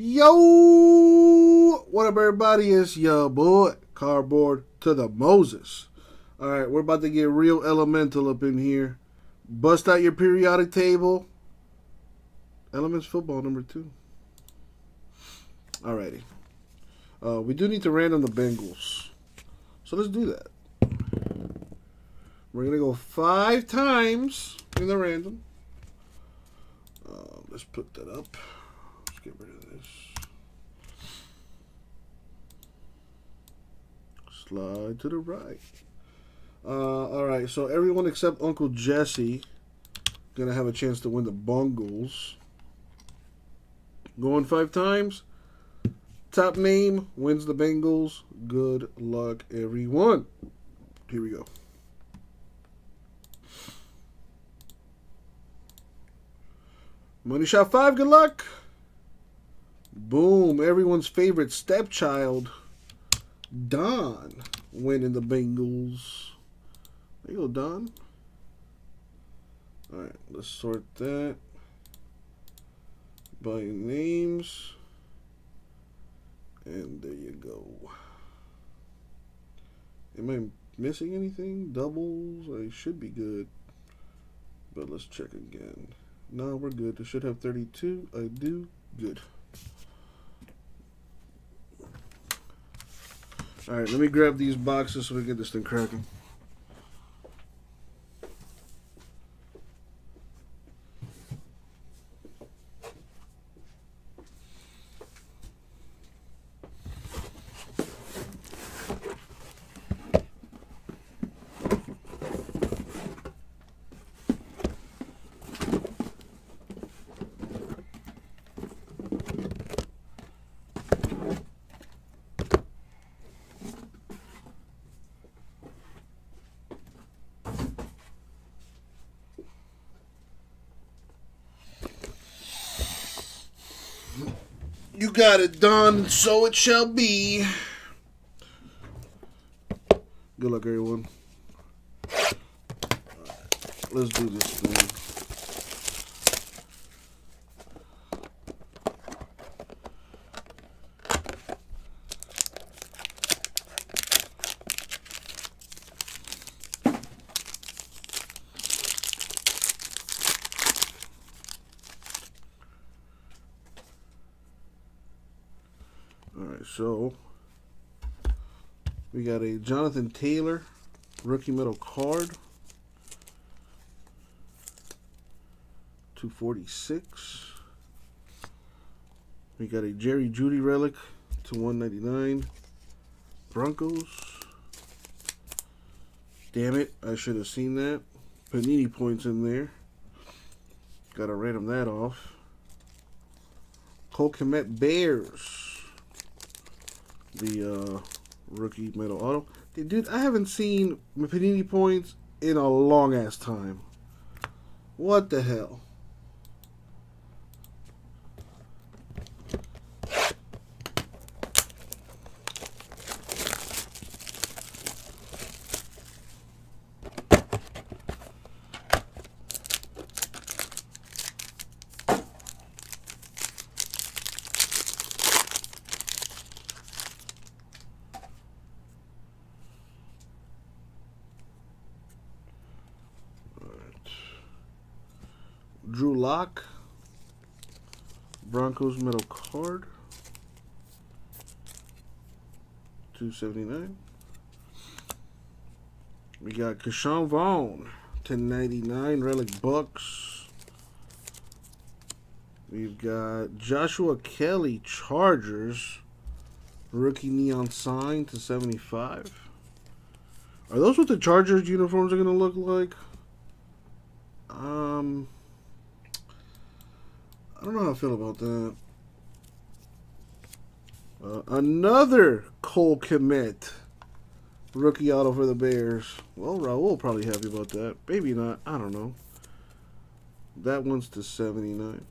Yo, what up, everybody? It's your boy, Cardboard to the Moses. All right, we're about to get real elemental up in here. Bust out your periodic table. Elements football number two. Alrighty. Uh, we do need to random the Bengals. So let's do that. We're going to go five times in the random. Uh, let's put that up. Let's get rid of. Slide to the right. Uh, all right, so everyone except Uncle Jesse gonna have a chance to win the Bungles. Going five times. Top name wins the Bengals. Good luck, everyone. Here we go. Money shot five. Good luck. Boom. Everyone's favorite stepchild, Don, winning the Bengals. There you go, Don. Alright, let's sort that by names. And there you go. Am I missing anything? Doubles? I should be good. But let's check again. No, we're good. I should have 32. I do. Good. Alright, let me grab these boxes so we get this thing cracking. You got it done, so it shall be. Good luck, everyone. let's do this thing. All right, so we got a Jonathan Taylor rookie metal card. 246. We got a Jerry Jeudy relic to 199. Broncos. Damn it, I should have seen that. Panini points in there. Gotta random that off. Cole Kmet Bears the uh, rookie metal auto. Dude, I haven't seen Panini points in a long ass time. What the hell? Drew Lock, Broncos metal card, two seventy nine. We got Ke'Shawn Vaughn, ten ninety nine relic Bucks. We've got Joshua Kelley Chargers, rookie neon sign to seventy five. Are those what the Chargers uniforms are gonna look like? Um. I don't know how I feel about that. Uh, another Cole Kmet. rookie auto for the Bears. Well, Raul probably happy about that. Maybe not. I don't know. That one's to 79.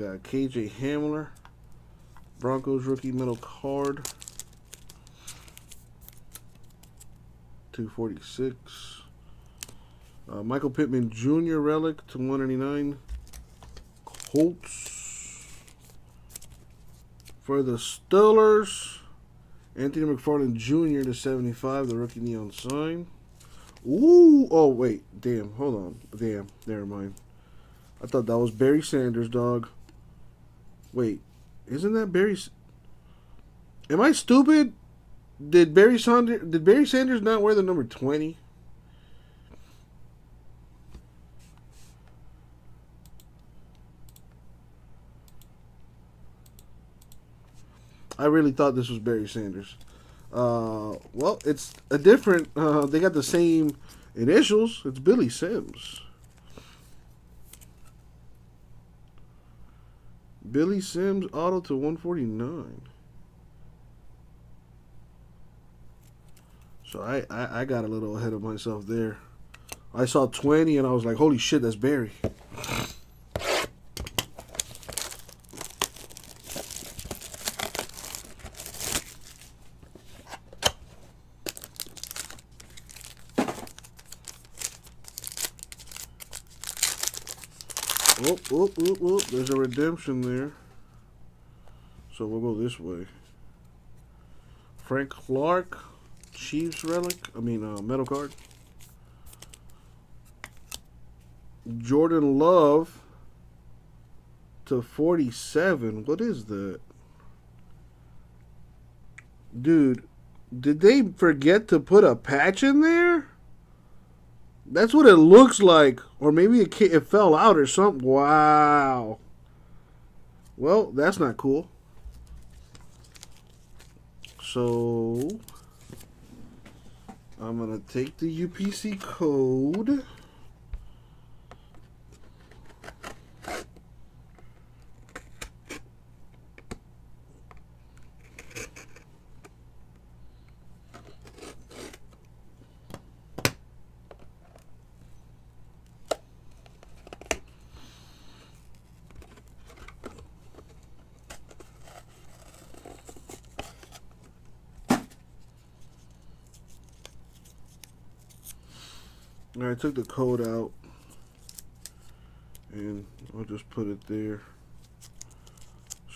Got KJ Hamler. Broncos rookie metal card. 246. Uh, Michael Pittman Jr. relic to 199. Colts. For the Steelers, Anthony McFarland Jr. to 75, the rookie neon sign. Ooh, oh wait, damn, hold on, damn, never mind. I thought that was Barry Sanders, dog. Wait, isn't that Barry? Am I stupid? Did Barry Sanders did Barry Sanders not wear the number twenty? I really thought this was Barry Sanders. Uh, well, it's a different. Uh, they got the same initials. It's Billy Sims. Billy Sims auto to 149. So I, I, I got a little ahead of myself there. I saw 20 and I was like, holy shit, that's Barry. Oh, oh, oh, oh, there's a redemption there. So we'll go this way. Frank Clark, Chiefs relic, I mean uh, metal card. Jordan Love to 47. What is that? Dude, did they forget to put a patch in there? That's what it looks like. Or maybe it, it fell out or something. Wow. Well, that's not cool. So, I'm going to take the UPC code. I took the code out and I'll just put it there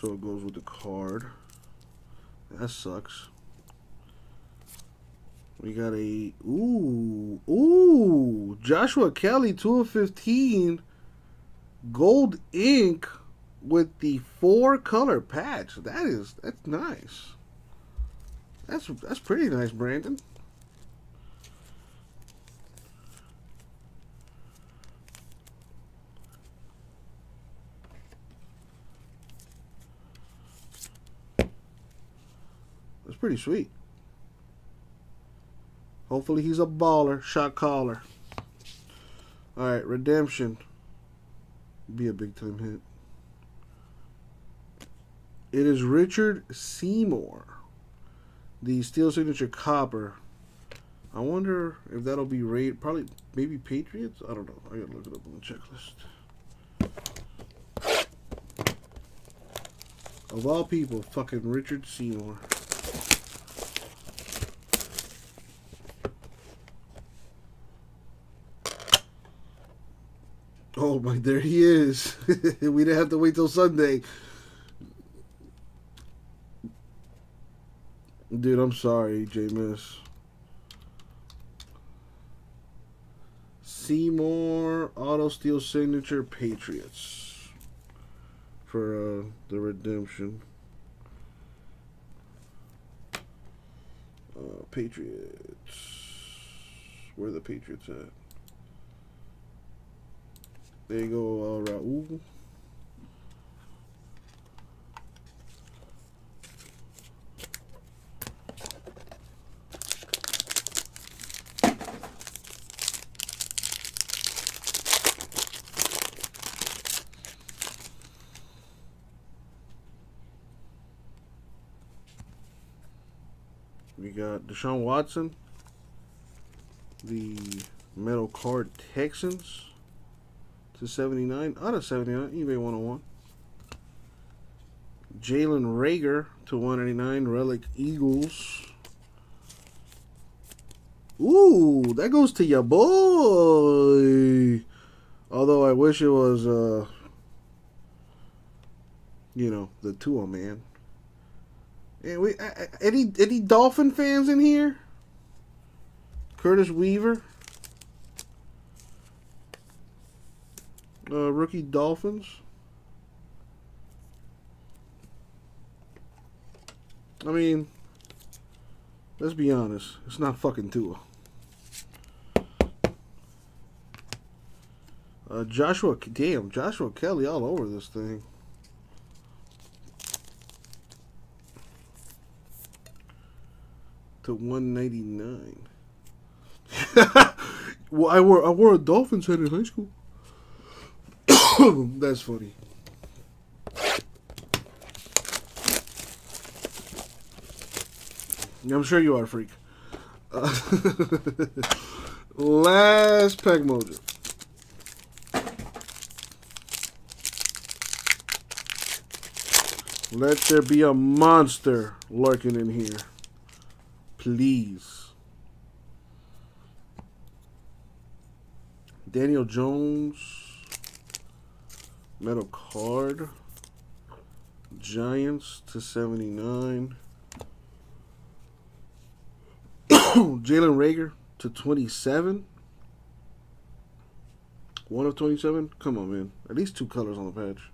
so it goes with the card. That sucks. We got a ooh ooh Joshua Kelley 2 of 15 gold ink with the four color patch. That is that's nice. That's that's pretty nice, Brandon. Pretty sweet. Hopefully he's a baller, shot caller. Alright, Redemption. Be a big time hit. It is Richard Seymour. The Steel Signature Copper. I wonder if that'll be rate probably maybe Patriots? I don't know. I gotta look it up on the checklist. Of all people, fucking Richard Seymour. Oh my, there he is. we didn't have to wait till Sunday. Dude, I'm sorry, J Miss. Seymour Auto Steel Signature Patriots for uh, the redemption. Uh, Patriots. Where the Patriots at? There you go, uh, Raul. We got Deshaun Watson, the metal card Texans to 79 out of 79 eBay 101 Jalen Reagor to 199. Relic Eagles. Ooh, that goes to your boy. Although I wish it was, uh, you know, the Tua man. And we any any Dolphin fans in here? Curtis Weaver. Uh, rookie Dolphins. I mean, let's be honest. It's not fucking Tua. Uh, Joshua, damn, Joshua Kelley all over this thing. To 199. well, I wore I wore a Dolphins head in high school. That's funny. I'm sure you are, a freak. Uh, last pack mojo. Let there be a monster lurking in here. Please. Daniel Jones. Metal card. Giants to 79. Jalen Reagor to 27. One of 27? Come on, man. At least two colors on the patch.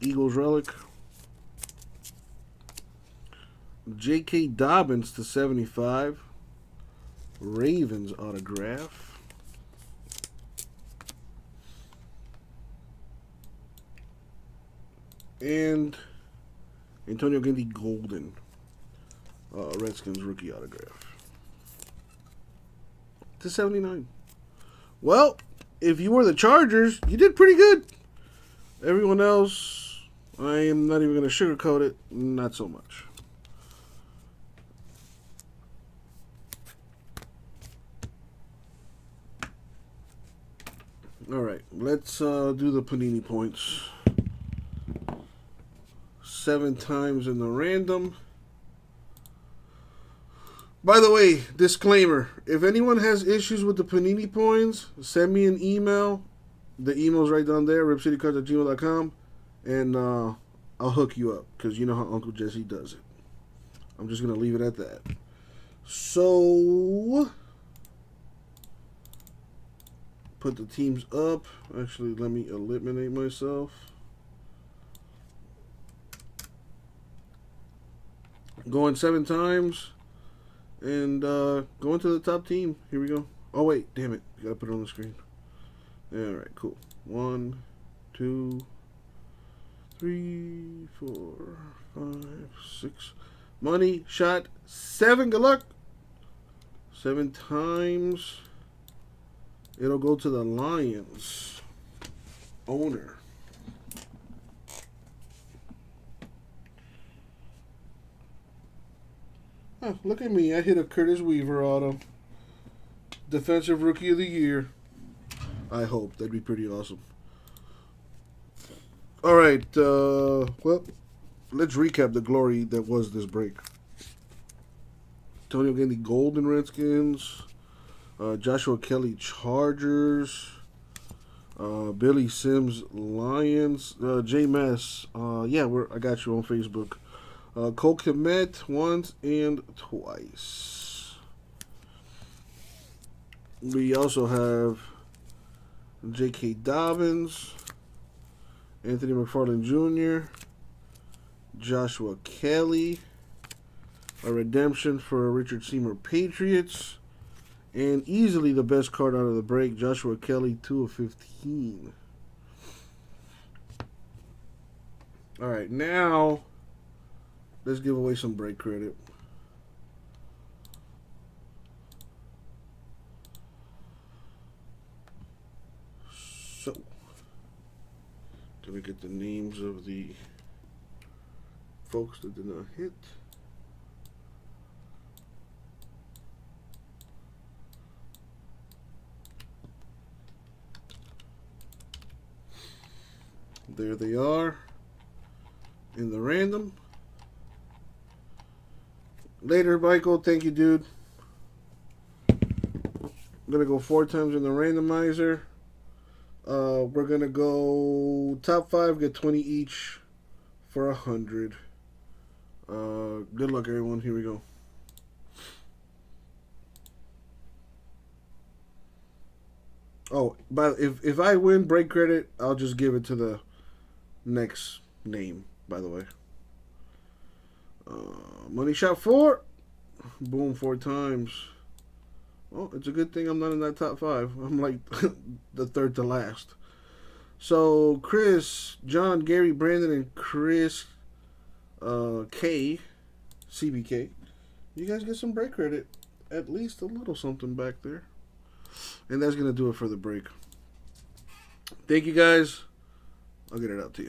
Eagles relic. J.K. Dobbins to 75. Ravens autograph. And Antonio Gandy Golden. Uh, Redskins rookie autograph. To 79. Well, if you were the Chargers, you did pretty good. Everyone else, I am not even going to sugarcoat it. Not so much. All right, let's uh, do the Panini points. Seven times in the random. By the way, disclaimer: if anyone has issues with the Panini points, send me an email. The email's right down there, ripcitycards at gmail.com, and uh, I'll hook you up because you know how Uncle Jesse does it. I'm just gonna leave it at that. So put the teams up. Actually, let me eliminate myself. Going seven times. And uh, going to the top team. Here we go. Oh, wait. Damn it. gotta put it on the screen. Alright, cool. One, two, three, four, five, six. Money, shot, seven. Good luck. Seven times. It'll go to the Lions owner. Oh, look at me. I hit a Curtis Weaver auto. Defensive Rookie of the Year. I hope. That'd be pretty awesome. All right. Uh, well, let's recap the glory that was this break. Antonio Gandy Golden Redskins. Uh, Joshua Kelley, Chargers. Uh, Billy Sims Lions. Uh, J Mass. Uh, yeah, we're, I got you on Facebook. Uh, Cole Kmet once and twice. We also have J.K. Dobbins, Anthony McFarland Jr., Joshua Kelley, a redemption for Richard Seymour Patriots, and easily the best card out of the break, Joshua Kelley, 2 of 15. All right, now let's give away some break credit. So, can we get the names of the folks that did not hit? There they are. in the random. Later, Michael. Thank you, dude. I'm gonna go four times in the randomizer. Uh, we're gonna go top five, get 20 each for a hundred. Uh, good luck, everyone. Here we go. Oh, but if if I win break credit, I'll just give it to the next name. By the way, uh, money shot four, boom four times. Well, it's a good thing I'm not in that top five. I'm like the third to last. So Chris, John, Gary, Brandon, and Chris uh, K, CBK, you guys get some break credit. At least a little something back there. And that's going to do it for the break. Thank you guys. I'll get it out to you.